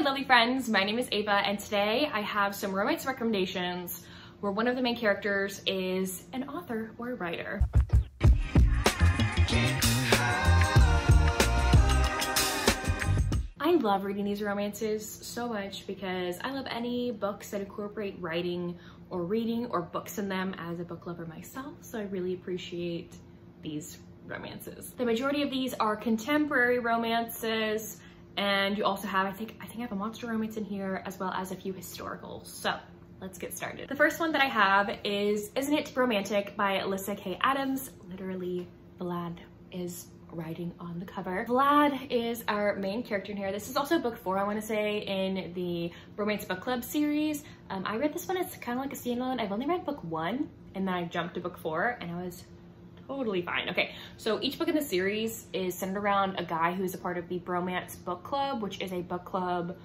my lovely friends, my name is Ava and today I have some romance recommendations where one of the main characters is an author or a writer. I love reading these romances so much because I love any books that incorporate writing or reading or books in them as a book lover myself. So I really appreciate these romances. The majority of these are contemporary romances and you also have, I think, I think I have a monster romance in here as well as a few historicals. So let's get started. The first one that I have is Isn't It Bromantic by Alyssa K. Adams. Literally, Vlad is writing on the cover. Vlad is our main character in here. This is also book four, I wanna say, in the Bromance Book Club series. Um, I read this one, it's kind of like a standalone. I've only read book one and then I jumped to book four and I was totally fine. Okay, so each book in the series is centered around a guy who's a part of the Bromance Book Club, which is a book club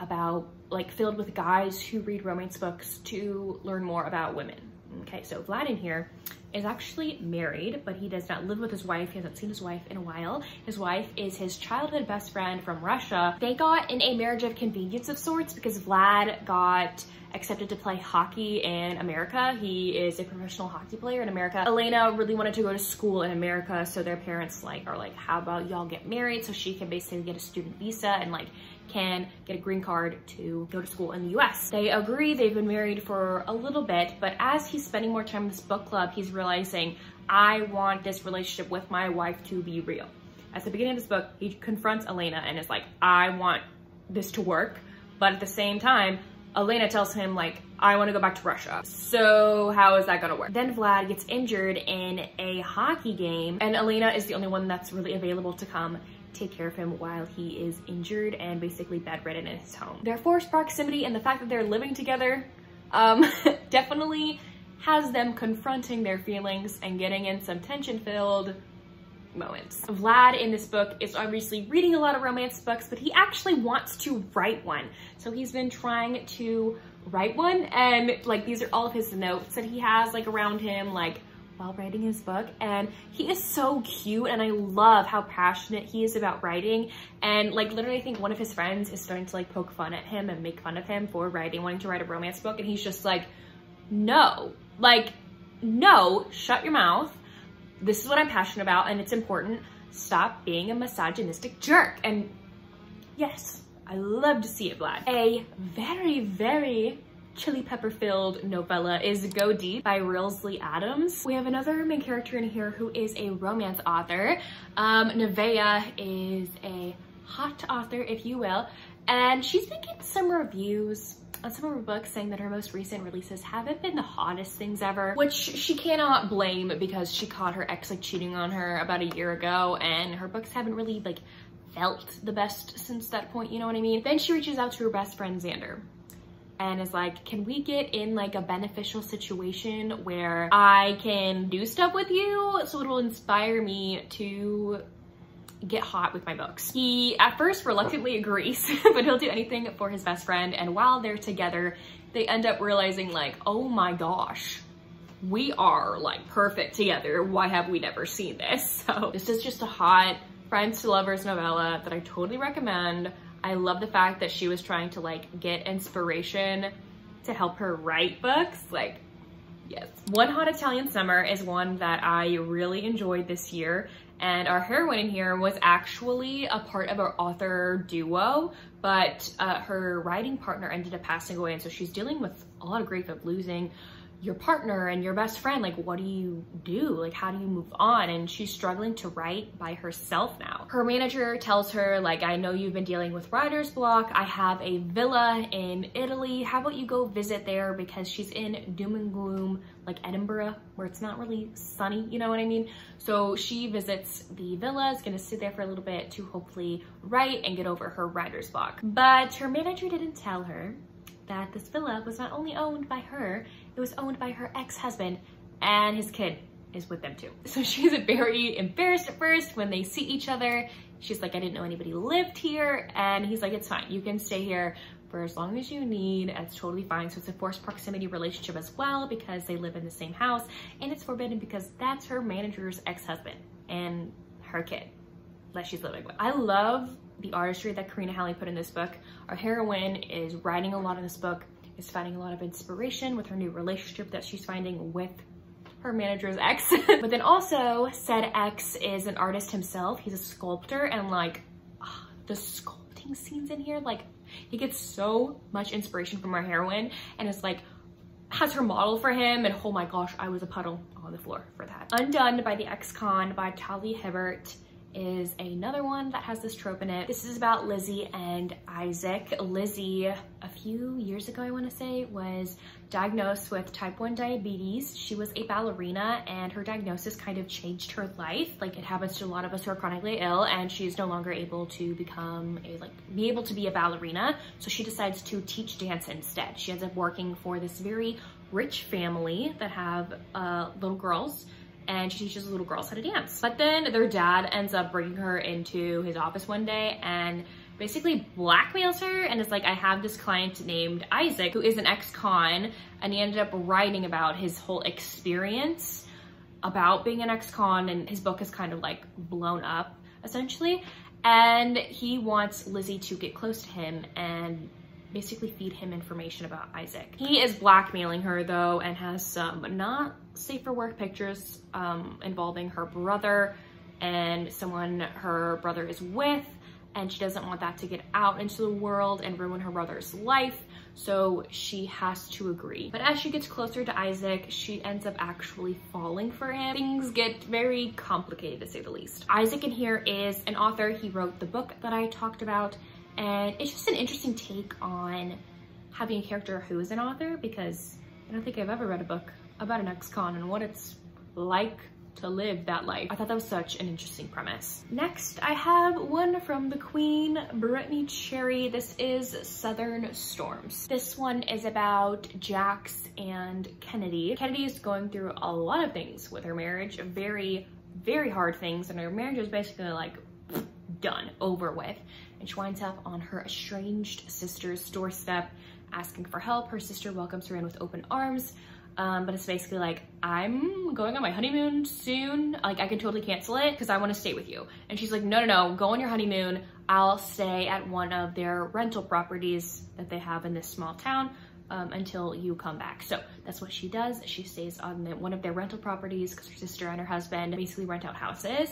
about like filled with guys who read romance books to learn more about women. Okay, so Vlad in here is actually married, but he does not live with his wife. He hasn't seen his wife in a while. His wife is his childhood best friend from Russia. They got in a marriage of convenience of sorts because Vlad got accepted to play hockey in America. He is a professional hockey player in America. Elena really wanted to go to school in America, so their parents like are like, how about y'all get married so she can basically get a student visa and like can get a green card to go to school in the US. They agree, they've been married for a little bit, but as he's spending more time in this book club, he's realizing, I want this relationship with my wife to be real. At the beginning of this book, he confronts Elena and is like, I want this to work, but at the same time, Elena tells him like, I want to go back to Russia. So how is that gonna work? Then Vlad gets injured in a hockey game and Elena is the only one that's really available to come take care of him while he is injured and basically bedridden in his home. Their forced proximity and the fact that they're living together um, definitely has them confronting their feelings and getting in some tension-filled moments. Vlad in this book is obviously reading a lot of romance books, but he actually wants to write one. So he's been trying to write one and like these are all of his notes that he has like around him like while writing his book and he is so cute and I love how passionate he is about writing and like literally I think one of his friends is starting to like poke fun at him and make fun of him for writing wanting to write a romance book and he's just like no like no shut your mouth this is what I'm passionate about and it's important. Stop being a misogynistic jerk. And yes, I love to see it, Vlad. A very, very chili pepper filled novella is Go Deep by Rylsly Adams. We have another main character in here who is a romance author. Um, Nevaeh is a hot author, if you will, and she's been getting some reviews on some of her books saying that her most recent releases haven't been the hottest things ever, which she cannot blame because she caught her ex like cheating on her about a year ago and her books haven't really like felt the best since that point, you know what I mean? Then she reaches out to her best friend Xander and is like, can we get in like a beneficial situation where I can do stuff with you so it will inspire me to get hot with my books. He at first reluctantly agrees, but he'll do anything for his best friend. And while they're together, they end up realizing like, oh my gosh, we are like perfect together. Why have we never seen this? So this is just a hot friends to lovers novella that I totally recommend. I love the fact that she was trying to like get inspiration to help her write books. Like, yes. One Hot Italian Summer is one that I really enjoyed this year. And our heroine in here was actually a part of our author duo, but uh, her writing partner ended up passing away. And so she's dealing with a lot of grief of losing your partner and your best friend, like what do you do? Like how do you move on? And she's struggling to write by herself now. Her manager tells her like, I know you've been dealing with writer's block. I have a villa in Italy. How about you go visit there because she's in doom and gloom like Edinburgh where it's not really sunny, you know what I mean? So she visits the villa, is gonna sit there for a little bit to hopefully write and get over her writer's block. But her manager didn't tell her that this villa was not only owned by her, it was owned by her ex-husband and his kid is with them too. So she's very embarrassed at first when they see each other. She's like, I didn't know anybody lived here. And he's like, it's fine. You can stay here for as long as you need. It's totally fine. So it's a forced proximity relationship as well because they live in the same house and it's forbidden because that's her manager's ex-husband and her kid that she's living with. I love the artistry that Karina Halle put in this book. Our heroine is writing a lot in this book, is finding a lot of inspiration with her new relationship that she's finding with her manager's ex. but then also said ex is an artist himself. He's a sculptor and like oh, the sculpting scenes in here, like he gets so much inspiration from our heroine and it's like has her model for him and oh my gosh, I was a puddle on the floor for that. Undone by the Ex-Con by Talia Hibbert is another one that has this trope in it. This is about Lizzie and Isaac. Lizzie, a few years ago, I wanna say, was diagnosed with type 1 diabetes. She was a ballerina and her diagnosis kind of changed her life. Like it happens to a lot of us who are chronically ill and she's no longer able to become a, like, be able to be a ballerina. So she decides to teach dance instead. She ends up working for this very rich family that have uh, little girls and she teaches little girls how to dance. But then their dad ends up bringing her into his office one day and basically blackmails her and is like, I have this client named Isaac who is an ex-con and he ended up writing about his whole experience about being an ex-con and his book is kind of like blown up essentially. And he wants Lizzie to get close to him and basically feed him information about Isaac. He is blackmailing her though and has some not safe for work pictures um, involving her brother and someone her brother is with and she doesn't want that to get out into the world and ruin her brother's life so she has to agree. But as she gets closer to Isaac, she ends up actually falling for him. Things get very complicated to say the least. Isaac in here is an author. He wrote the book that I talked about and it's just an interesting take on having a character who is an author because I don't think I've ever read a book about an ex-con and what it's like to live that life. I thought that was such an interesting premise. Next, I have one from the Queen, Brittainy Cherry. This is Southern Storms. This one is about Jax and Kennedy. Kennedy is going through a lot of things with her marriage, very, very hard things, and her marriage is basically like done, over with and she winds up on her estranged sister's doorstep asking for help. Her sister welcomes her in with open arms. Um, but it's basically like, I'm going on my honeymoon soon. Like I can totally cancel it because I want to stay with you. And she's like, no, no, no, go on your honeymoon. I'll stay at one of their rental properties that they have in this small town um, until you come back. So that's what she does. She stays on the, one of their rental properties because her sister and her husband basically rent out houses.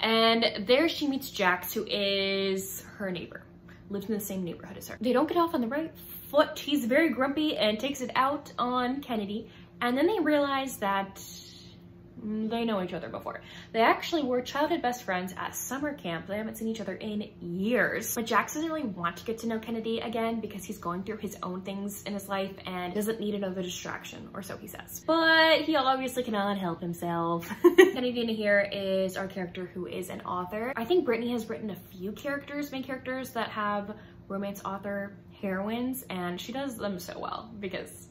And there she meets Jax, who is her neighbor, lives in the same neighborhood as her. They don't get off on the right foot. He's very grumpy and takes it out on Kennedy. And then they realize that they know each other before. They actually were childhood best friends at summer camp. They haven't seen each other in years. But Jax doesn't really want to get to know Kennedy again because he's going through his own things in his life and doesn't need another distraction, or so he says. But he obviously cannot help himself. Kennedy here is our character who is an author. I think Brittainy has written a few characters, main characters that have romance author heroines and she does them so well because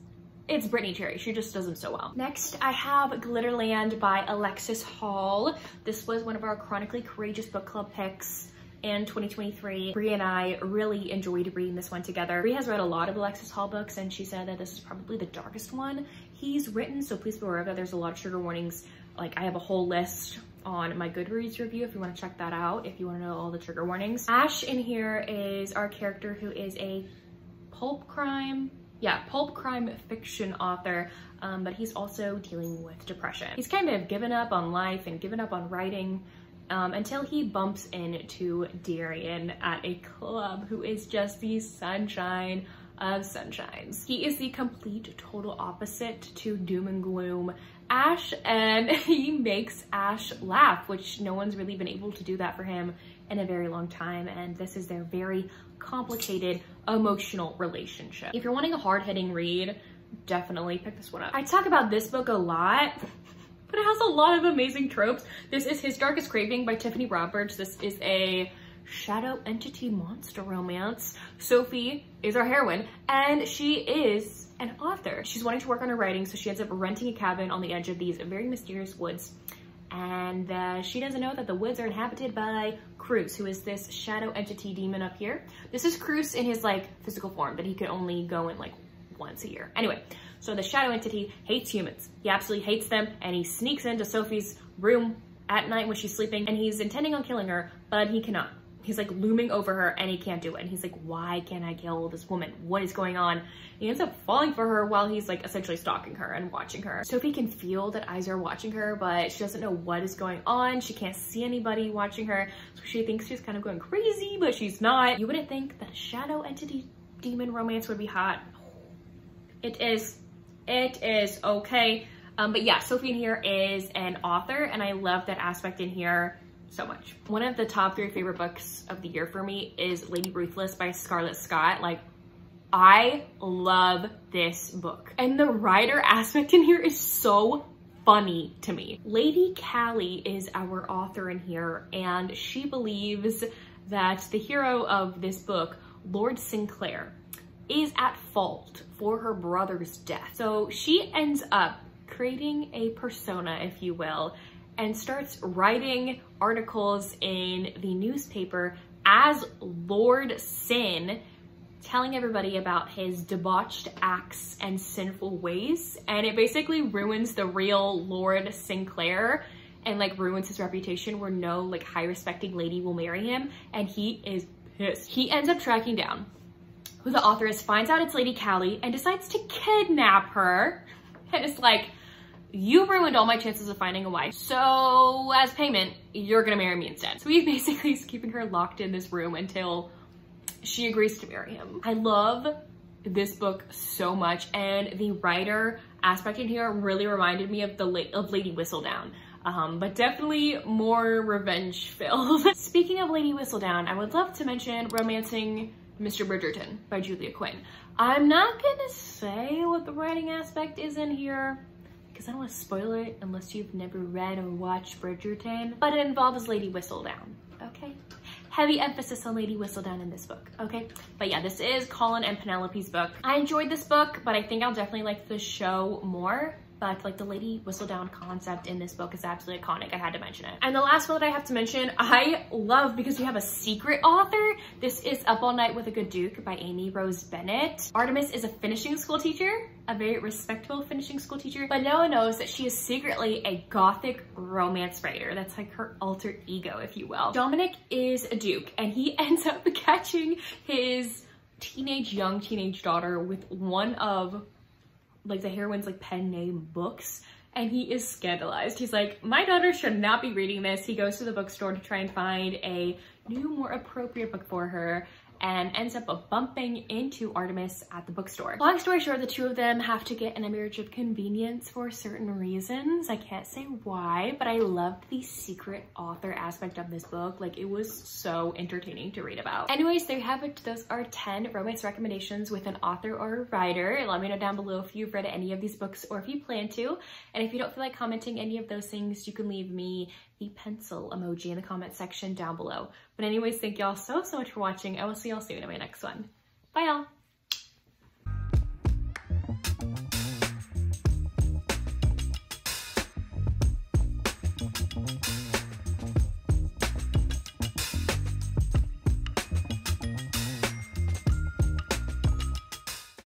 it's Brittainy Cherry. She just does them so well. Next, I have Glitterland by Alexis Hall. This was one of our Chronically Courageous Book Club picks in 2023. Brie and I really enjoyed reading this one together. Brie has read a lot of Alexis Hall books and she said that this is probably the darkest one he's written, so please be aware that. There's a lot of trigger warnings. Like I have a whole list on my Goodreads review if you want to check that out, if you want to know all the trigger warnings. Ash in here is our character who is a pulp crime yeah, pulp crime fiction author, um, but he's also dealing with depression. He's kind of given up on life and given up on writing um, until he bumps into Darian at a club who is just the sunshine of sunshines. He is the complete total opposite to doom and gloom Ash and he makes Ash laugh, which no one's really been able to do that for him in a very long time. And this is their very complicated emotional relationship. If you're wanting a hard-hitting read, definitely pick this one up. I talk about this book a lot, but it has a lot of amazing tropes. This is His Darkest Craving by Tiffany Roberts. This is a shadow entity monster romance. Sophie is our heroine and she is an author. She's wanting to work on her writing so she ends up renting a cabin on the edge of these very mysterious woods and uh, she doesn't know that the woods are inhabited by Cruz, who is this shadow entity demon up here. This is Cruz in his like physical form but he could only go in like once a year. Anyway, so the shadow entity hates humans. He absolutely hates them and he sneaks into Sophie's room at night when she's sleeping and he's intending on killing her, but he cannot He's like looming over her and he can't do it. And he's like, why can't I kill this woman? What is going on? He ends up falling for her while he's like essentially stalking her and watching her. Sophie can feel that eyes are watching her, but she doesn't know what is going on. She can't see anybody watching her. So she thinks she's kind of going crazy, but she's not. You wouldn't think that a shadow entity demon romance would be hot. It is. It is okay. Um, but yeah, Sophie in here is an author and I love that aspect in here so much. One of the top three favorite books of the year for me is Lady Ruthless by Scarlett Scott. Like, I love this book. And the writer aspect in here is so funny to me. Lady Callie is our author in here, and she believes that the hero of this book, Lord Sinclair, is at fault for her brother's death. So she ends up creating a persona, if you will, and starts writing articles in the newspaper as Lord Sin, telling everybody about his debauched acts and sinful ways. And it basically ruins the real Lord Sinclair and like ruins his reputation where no like high respecting lady will marry him. And he is pissed. He ends up tracking down who the author is, finds out it's Lady Callie and decides to kidnap her. And it's like, you ruined all my chances of finding a wife. So as payment, you're gonna marry me instead. So he basically is keeping her locked in this room until she agrees to marry him. I love this book so much and the writer aspect in here really reminded me of the of Lady Whistledown. Um, but definitely more revenge filled. Speaking of Lady Whistledown, I would love to mention Romancing Mr. Bridgerton by Julia Quinn. I'm not gonna say what the writing aspect is in here because I don't want to spoil it unless you've never read or watched Bridgerton, but it involves Lady Whistledown, okay? Heavy emphasis on Lady Whistledown in this book, okay? But yeah, this is Colin and Penelope's book. I enjoyed this book, but I think I'll definitely like the show more but like the Lady Whistledown concept in this book is absolutely iconic. I had to mention it. And the last one that I have to mention, I love because we have a secret author. This is Up All Night with a Good Duke by Amy Rose Bennett. Artemis is a finishing school teacher, a very respectable finishing school teacher, but no one knows that she is secretly a gothic romance writer. That's like her alter ego, if you will. Dominic is a duke and he ends up catching his teenage, young teenage daughter with one of like the heroine's like pen name books and he is scandalized. He's like, my daughter should not be reading this. He goes to the bookstore to try and find a new, more appropriate book for her and ends up bumping into Artemis at the bookstore. Long story short, the two of them have to get in a marriage of convenience for certain reasons. I can't say why, but I loved the secret author aspect of this book. Like it was so entertaining to read about. Anyways, there you have it. Those are 10 romance recommendations with an author or writer. Let me know down below if you've read any of these books or if you plan to. And if you don't feel like commenting any of those things, you can leave me the pencil emoji in the comment section down below. But anyways, thank y'all so, so much for watching. I will see y'all soon in my next one. Bye y'all.